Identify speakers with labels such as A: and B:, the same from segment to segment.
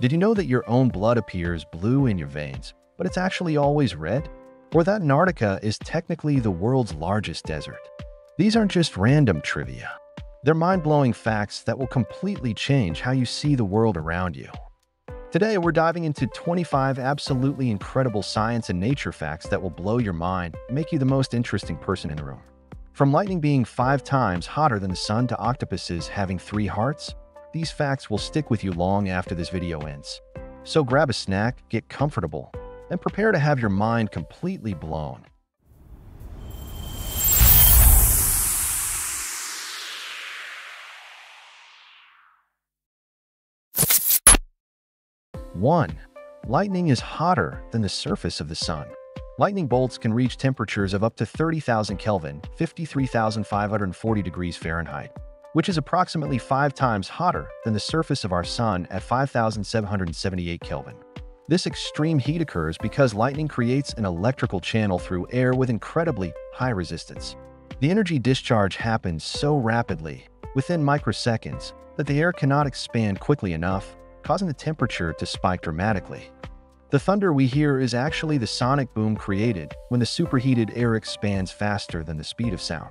A: Did you know that your own blood appears blue in your veins, but it's actually always red? Or that Antarctica is technically the world's largest desert? These aren't just random trivia. They're mind-blowing facts that will completely change how you see the world around you. Today, we're diving into 25 absolutely incredible science and nature facts that will blow your mind and make you the most interesting person in the room. From lightning being five times hotter than the sun to octopuses having three hearts, these facts will stick with you long after this video ends. So grab a snack, get comfortable, and prepare to have your mind completely blown. One, lightning is hotter than the surface of the sun. Lightning bolts can reach temperatures of up to 30,000 Kelvin, 53,540 degrees Fahrenheit, which is approximately five times hotter than the surface of our Sun at 5,778 Kelvin. This extreme heat occurs because lightning creates an electrical channel through air with incredibly high resistance. The energy discharge happens so rapidly, within microseconds, that the air cannot expand quickly enough, causing the temperature to spike dramatically. The thunder we hear is actually the sonic boom created when the superheated air expands faster than the speed of sound.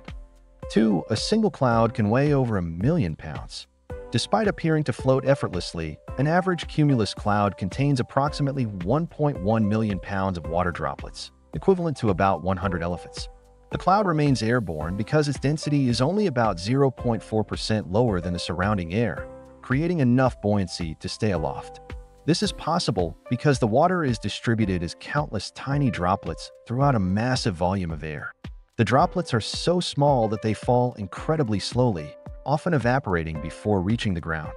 A: 2. A single cloud can weigh over a million pounds. Despite appearing to float effortlessly, an average cumulus cloud contains approximately 1.1 million pounds of water droplets, equivalent to about 100 elephants. The cloud remains airborne because its density is only about 0.4% lower than the surrounding air, creating enough buoyancy to stay aloft. This is possible because the water is distributed as countless tiny droplets throughout a massive volume of air. The droplets are so small that they fall incredibly slowly, often evaporating before reaching the ground.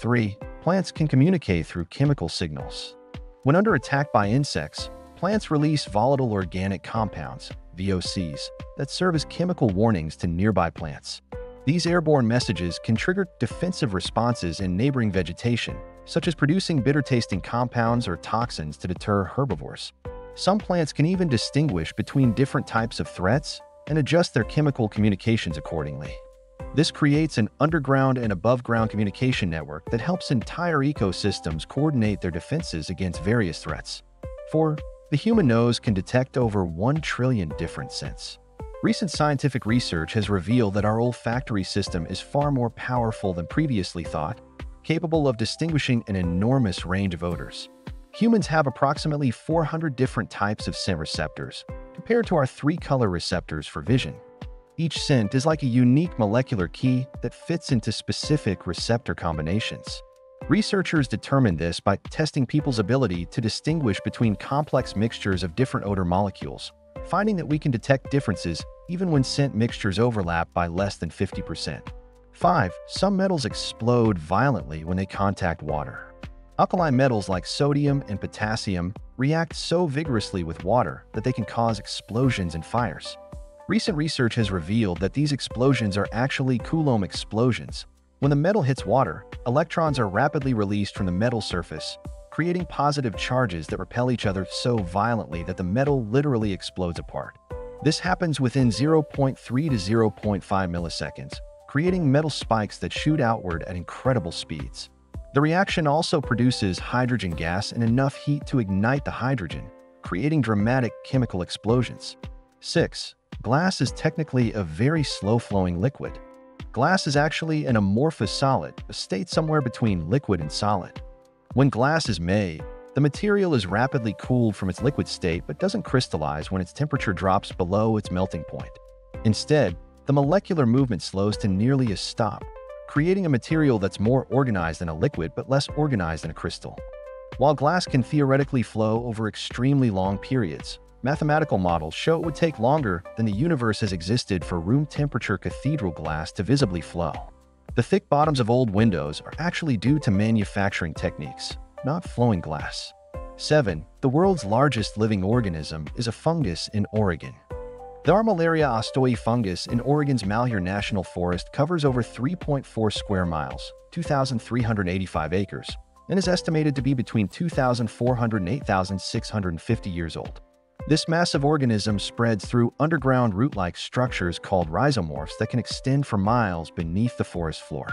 A: 3. Plants can communicate through chemical signals. When under attack by insects, plants release volatile organic compounds, VOCs, that serve as chemical warnings to nearby plants. These airborne messages can trigger defensive responses in neighboring vegetation, such as producing bitter-tasting compounds or toxins to deter herbivores. Some plants can even distinguish between different types of threats and adjust their chemical communications accordingly. This creates an underground and above-ground communication network that helps entire ecosystems coordinate their defenses against various threats. 4. The human nose can detect over 1 trillion different scents. Recent scientific research has revealed that our olfactory system is far more powerful than previously thought, capable of distinguishing an enormous range of odors. Humans have approximately 400 different types of scent receptors, compared to our three-color receptors for vision. Each scent is like a unique molecular key that fits into specific receptor combinations. Researchers determined this by testing people's ability to distinguish between complex mixtures of different odor molecules, finding that we can detect differences even when scent mixtures overlap by less than 50%. 5. Some metals explode violently when they contact water. Alkaline metals like sodium and potassium react so vigorously with water that they can cause explosions and fires. Recent research has revealed that these explosions are actually Coulomb explosions. When the metal hits water, electrons are rapidly released from the metal surface, creating positive charges that repel each other so violently that the metal literally explodes apart. This happens within 0.3 to 0.5 milliseconds, creating metal spikes that shoot outward at incredible speeds. The reaction also produces hydrogen gas and enough heat to ignite the hydrogen, creating dramatic chemical explosions. 6. Glass is technically a very slow-flowing liquid. Glass is actually an amorphous solid, a state somewhere between liquid and solid. When glass is made, the material is rapidly cooled from its liquid state but doesn't crystallize when its temperature drops below its melting point. Instead, the molecular movement slows to nearly a stop, creating a material that's more organized than a liquid but less organized than a crystal. While glass can theoretically flow over extremely long periods, mathematical models show it would take longer than the universe has existed for room temperature cathedral glass to visibly flow. The thick bottoms of old windows are actually due to manufacturing techniques, not flowing glass. 7. The world's largest living organism is a fungus in Oregon. The Armillaria ostoyae fungus in Oregon's Malheur National Forest covers over 3.4 square miles, 2,385 acres, and is estimated to be between 2,400 and 8,650 years old. This massive organism spreads through underground root-like structures called rhizomorphs that can extend for miles beneath the forest floor.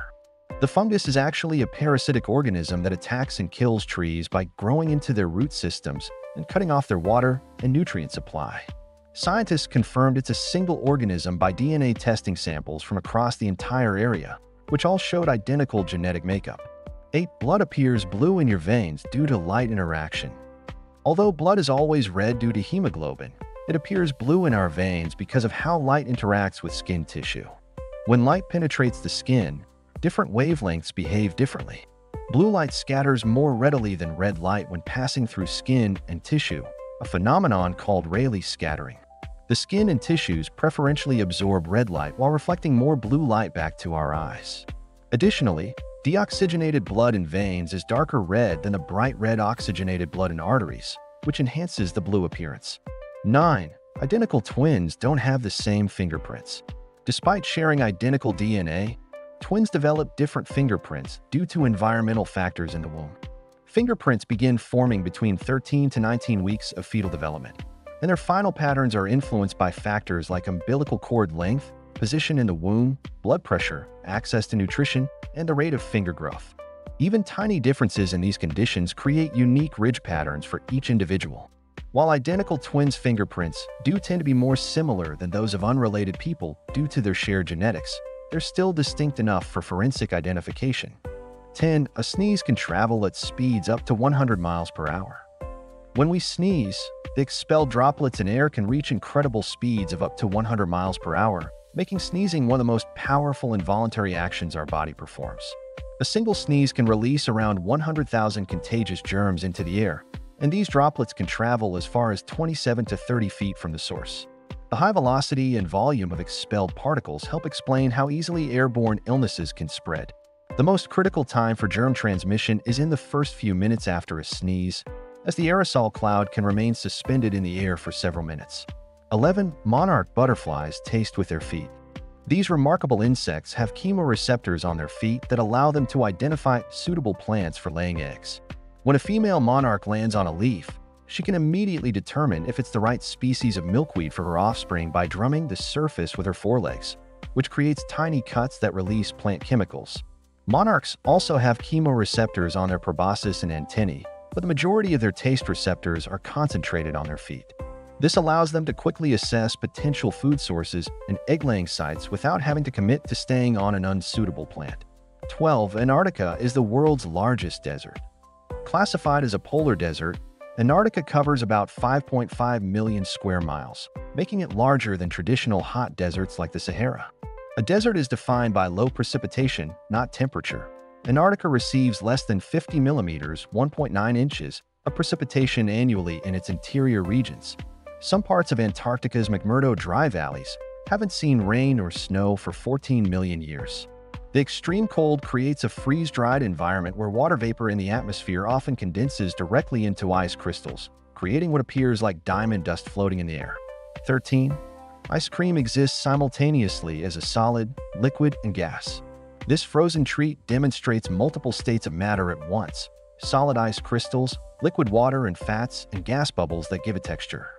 A: The fungus is actually a parasitic organism that attacks and kills trees by growing into their root systems and cutting off their water and nutrient supply. Scientists confirmed it's a single organism by DNA testing samples from across the entire area, which all showed identical genetic makeup. 8. Blood appears blue in your veins due to light interaction. Although blood is always red due to hemoglobin, it appears blue in our veins because of how light interacts with skin tissue. When light penetrates the skin, different wavelengths behave differently. Blue light scatters more readily than red light when passing through skin and tissue, a phenomenon called Rayleigh scattering. The skin and tissues preferentially absorb red light while reflecting more blue light back to our eyes. Additionally, deoxygenated blood in veins is darker red than the bright red oxygenated blood in arteries, which enhances the blue appearance. 9. Identical twins don't have the same fingerprints. Despite sharing identical DNA, twins develop different fingerprints due to environmental factors in the womb. Fingerprints begin forming between 13 to 19 weeks of fetal development, and their final patterns are influenced by factors like umbilical cord length, position in the womb, blood pressure, access to nutrition, and the rate of finger growth. Even tiny differences in these conditions create unique ridge patterns for each individual. While identical twins' fingerprints do tend to be more similar than those of unrelated people due to their shared genetics, they're still distinct enough for forensic identification. 10. A sneeze can travel at speeds up to 100 miles per hour. When we sneeze, the expelled droplets in air can reach incredible speeds of up to 100 miles per hour, making sneezing one of the most powerful involuntary actions our body performs. A single sneeze can release around 100,000 contagious germs into the air, and these droplets can travel as far as 27 to 30 feet from the source. The high velocity and volume of expelled particles help explain how easily airborne illnesses can spread. The most critical time for germ transmission is in the first few minutes after a sneeze, as the aerosol cloud can remain suspended in the air for several minutes. 11. Monarch butterflies taste with their feet. These remarkable insects have chemoreceptors on their feet that allow them to identify suitable plants for laying eggs. When a female monarch lands on a leaf, she can immediately determine if it's the right species of milkweed for her offspring by drumming the surface with her forelegs, which creates tiny cuts that release plant chemicals. Monarchs also have chemoreceptors on their proboscis and antennae, but the majority of their taste receptors are concentrated on their feet. This allows them to quickly assess potential food sources and egg-laying sites without having to commit to staying on an unsuitable plant. 12. Antarctica is the world's largest desert. Classified as a polar desert, Antarctica covers about 5.5 million square miles, making it larger than traditional hot deserts like the Sahara. A desert is defined by low precipitation, not temperature. Antarctica receives less than 50 millimeters, 1.9 inches, of precipitation annually in its interior regions. Some parts of Antarctica's McMurdo Dry Valleys haven't seen rain or snow for 14 million years. The extreme cold creates a freeze-dried environment where water vapor in the atmosphere often condenses directly into ice crystals, creating what appears like diamond dust floating in the air. 13. Ice cream exists simultaneously as a solid, liquid, and gas. This frozen treat demonstrates multiple states of matter at once, solid ice crystals, liquid water and fats, and gas bubbles that give it texture.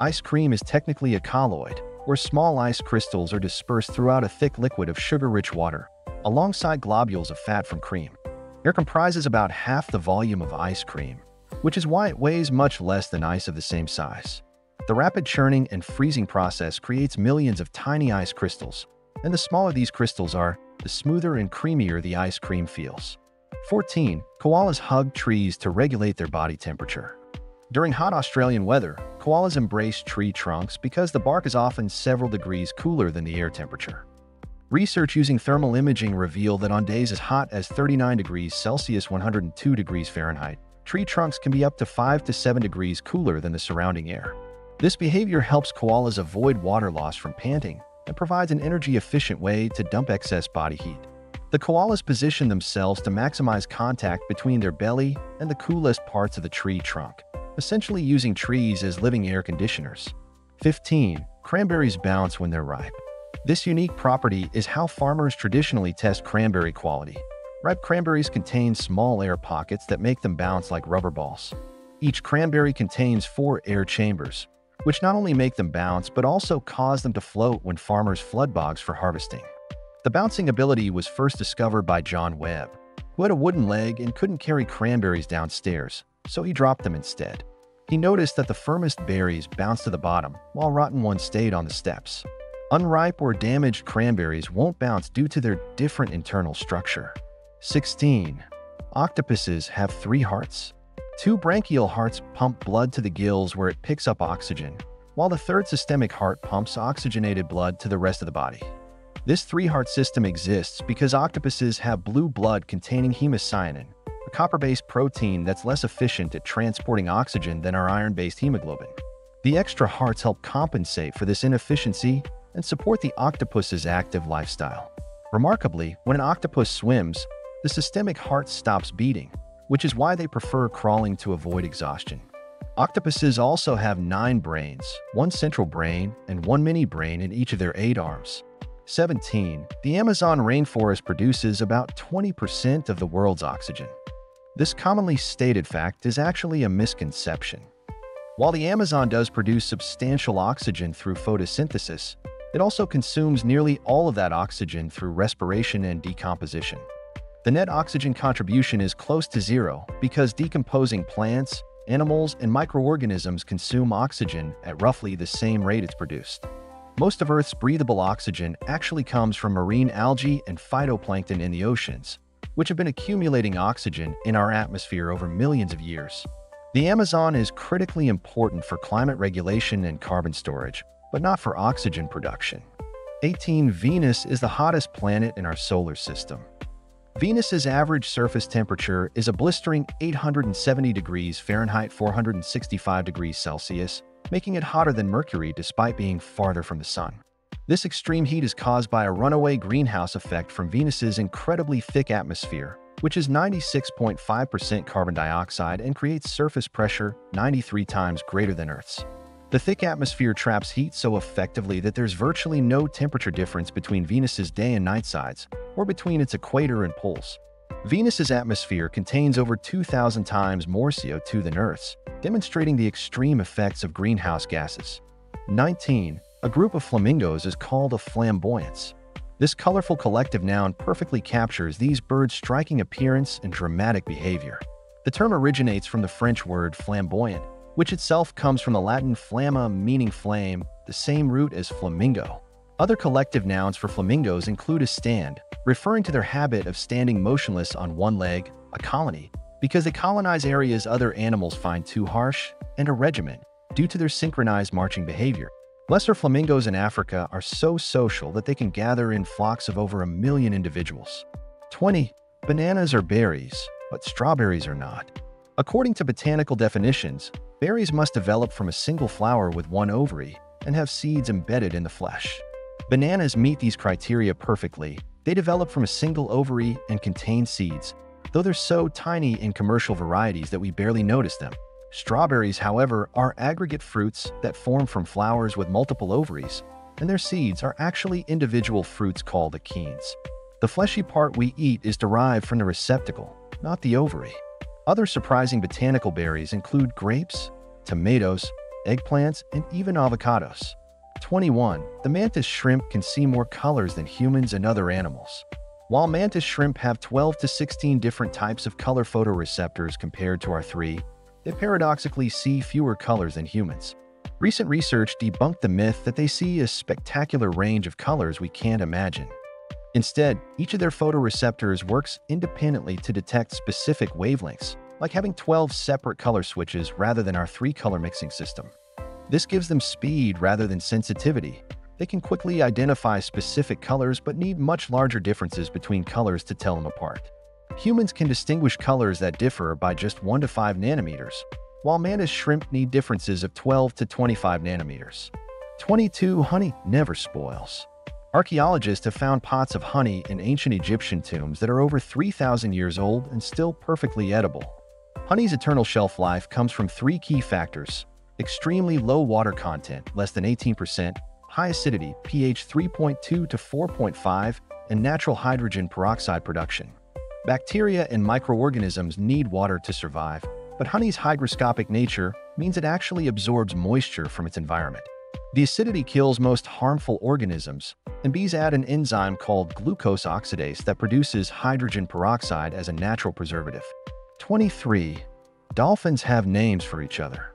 A: Ice cream is technically a colloid, where small ice crystals are dispersed throughout a thick liquid of sugar-rich water alongside globules of fat from cream. Air comprises about half the volume of ice cream, which is why it weighs much less than ice of the same size. The rapid churning and freezing process creates millions of tiny ice crystals, and the smaller these crystals are, the smoother and creamier the ice cream feels. 14. Koalas hug trees to regulate their body temperature. During hot Australian weather, koalas embrace tree trunks because the bark is often several degrees cooler than the air temperature. Research using thermal imaging revealed that on days as hot as 39 degrees Celsius 102 degrees Fahrenheit, tree trunks can be up to 5 to 7 degrees cooler than the surrounding air. This behavior helps koalas avoid water loss from panting and provides an energy-efficient way to dump excess body heat. The koalas position themselves to maximize contact between their belly and the coolest parts of the tree trunk, essentially using trees as living air conditioners. 15. Cranberries bounce when they're ripe. This unique property is how farmers traditionally test cranberry quality. Ripe cranberries contain small air pockets that make them bounce like rubber balls. Each cranberry contains four air chambers, which not only make them bounce but also cause them to float when farmers flood bogs for harvesting. The bouncing ability was first discovered by John Webb, who had a wooden leg and couldn't carry cranberries downstairs, so he dropped them instead. He noticed that the firmest berries bounced to the bottom, while rotten ones stayed on the steps. Unripe or damaged cranberries won't bounce due to their different internal structure. 16. Octopuses have three hearts. Two branchial hearts pump blood to the gills where it picks up oxygen, while the third systemic heart pumps oxygenated blood to the rest of the body. This three-heart system exists because octopuses have blue blood containing hemocyanin, a copper-based protein that's less efficient at transporting oxygen than our iron-based hemoglobin. The extra hearts help compensate for this inefficiency and support the octopus's active lifestyle. Remarkably, when an octopus swims, the systemic heart stops beating, which is why they prefer crawling to avoid exhaustion. Octopuses also have nine brains, one central brain, and one mini brain in each of their eight arms. 17. The Amazon rainforest produces about 20% of the world's oxygen. This commonly stated fact is actually a misconception. While the Amazon does produce substantial oxygen through photosynthesis, it also consumes nearly all of that oxygen through respiration and decomposition. The net oxygen contribution is close to zero because decomposing plants, animals, and microorganisms consume oxygen at roughly the same rate it's produced. Most of Earth's breathable oxygen actually comes from marine algae and phytoplankton in the oceans, which have been accumulating oxygen in our atmosphere over millions of years. The Amazon is critically important for climate regulation and carbon storage, but not for oxygen production. 18. Venus is the hottest planet in our solar system. Venus's average surface temperature is a blistering 870 degrees Fahrenheit 465 degrees Celsius, making it hotter than Mercury despite being farther from the Sun. This extreme heat is caused by a runaway greenhouse effect from Venus's incredibly thick atmosphere, which is 96.5% carbon dioxide and creates surface pressure 93 times greater than Earth's. The thick atmosphere traps heat so effectively that there's virtually no temperature difference between Venus's day and night sides, or between its equator and poles. Venus's atmosphere contains over 2,000 times more CO2 than Earth's, demonstrating the extreme effects of greenhouse gases. 19. A group of flamingos is called a flamboyance. This colorful collective noun perfectly captures these birds' striking appearance and dramatic behavior. The term originates from the French word flamboyant, which itself comes from the Latin flamma meaning flame, the same root as flamingo. Other collective nouns for flamingos include a stand, referring to their habit of standing motionless on one leg, a colony, because they colonize areas other animals find too harsh, and a regiment, due to their synchronized marching behavior. Lesser flamingos in Africa are so social that they can gather in flocks of over a million individuals. 20. Bananas are berries, but strawberries are not. According to botanical definitions, berries must develop from a single flower with one ovary and have seeds embedded in the flesh. Bananas meet these criteria perfectly. They develop from a single ovary and contain seeds, though they're so tiny in commercial varieties that we barely notice them. Strawberries, however, are aggregate fruits that form from flowers with multiple ovaries, and their seeds are actually individual fruits called achenes. The fleshy part we eat is derived from the receptacle, not the ovary. Other surprising botanical berries include grapes, tomatoes, eggplants, and even avocados. 21. The mantis shrimp can see more colors than humans and other animals. While mantis shrimp have 12 to 16 different types of color photoreceptors compared to our three, they paradoxically see fewer colors than humans. Recent research debunked the myth that they see a spectacular range of colors we can't imagine. Instead, each of their photoreceptors works independently to detect specific wavelengths, like having 12 separate color switches rather than our three-color mixing system. This gives them speed rather than sensitivity. They can quickly identify specific colors but need much larger differences between colors to tell them apart. Humans can distinguish colors that differ by just 1 to 5 nanometers, while mantis shrimp need differences of 12 to 25 nanometers. 22. Honey never spoils. Archaeologists have found pots of honey in ancient Egyptian tombs that are over 3,000 years old and still perfectly edible. Honey's eternal shelf life comes from three key factors extremely low water content, less than 18%, high acidity, pH 3.2 to 4.5, and natural hydrogen peroxide production. Bacteria and microorganisms need water to survive, but honey's hygroscopic nature means it actually absorbs moisture from its environment. The acidity kills most harmful organisms, and bees add an enzyme called glucose oxidase that produces hydrogen peroxide as a natural preservative. 23. Dolphins have names for each other.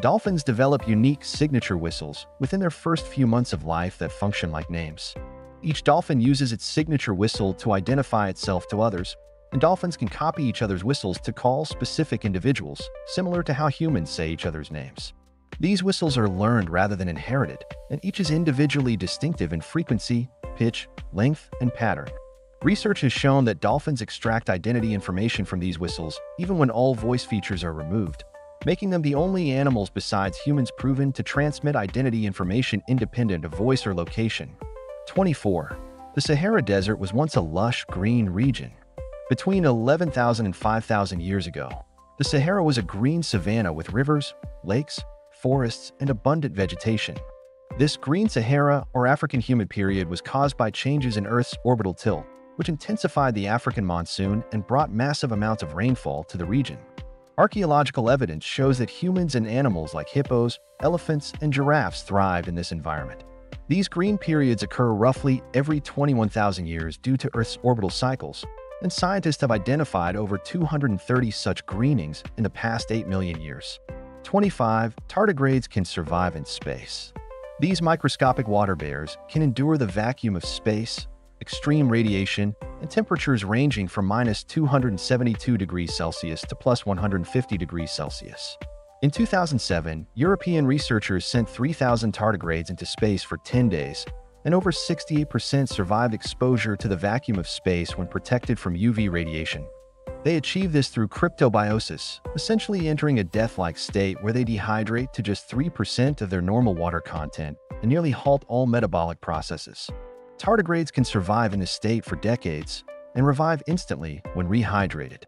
A: Dolphins develop unique signature whistles within their first few months of life that function like names. Each dolphin uses its signature whistle to identify itself to others, and dolphins can copy each other's whistles to call specific individuals, similar to how humans say each other's names. These whistles are learned rather than inherited, and each is individually distinctive in frequency, pitch, length, and pattern. Research has shown that dolphins extract identity information from these whistles even when all voice features are removed, making them the only animals besides humans proven to transmit identity information independent of voice or location. 24. The Sahara Desert was once a lush, green region. Between 11,000 and 5,000 years ago, the Sahara was a green savanna with rivers, lakes, forests, and abundant vegetation. This green Sahara or African humid period was caused by changes in Earth's orbital tilt, which intensified the African monsoon and brought massive amounts of rainfall to the region. Archaeological evidence shows that humans and animals like hippos, elephants, and giraffes thrived in this environment. These green periods occur roughly every 21,000 years due to Earth's orbital cycles, and scientists have identified over 230 such greenings in the past 8 million years. 25. Tardigrades can survive in space. These microscopic water bears can endure the vacuum of space, extreme radiation, and temperatures ranging from minus 272 degrees Celsius to plus 150 degrees Celsius. In 2007, European researchers sent 3,000 tardigrades into space for 10 days, and over 68% survived exposure to the vacuum of space when protected from UV radiation. They achieve this through cryptobiosis, essentially entering a death-like state where they dehydrate to just 3% of their normal water content and nearly halt all metabolic processes. Tardigrades can survive in this state for decades and revive instantly when rehydrated.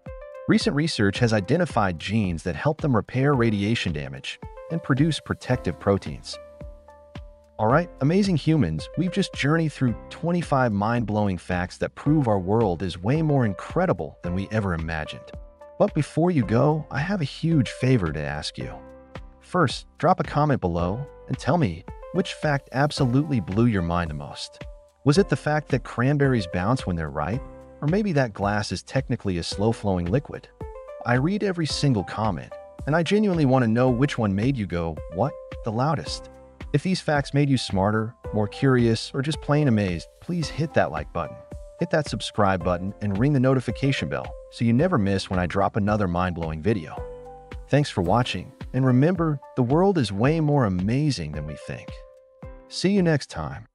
A: Recent research has identified genes that help them repair radiation damage and produce protective proteins. Alright, amazing humans, we've just journeyed through 25 mind-blowing facts that prove our world is way more incredible than we ever imagined. But before you go, I have a huge favor to ask you. First, drop a comment below and tell me which fact absolutely blew your mind the most. Was it the fact that cranberries bounce when they're ripe? Or maybe that glass is technically a slow-flowing liquid? I read every single comment, and I genuinely want to know which one made you go, what, the loudest. If these facts made you smarter, more curious, or just plain amazed, please hit that like button. Hit that subscribe button and ring the notification bell so you never miss when I drop another mind-blowing video. Thanks for watching, and remember, the world is way more amazing than we think. See you next time.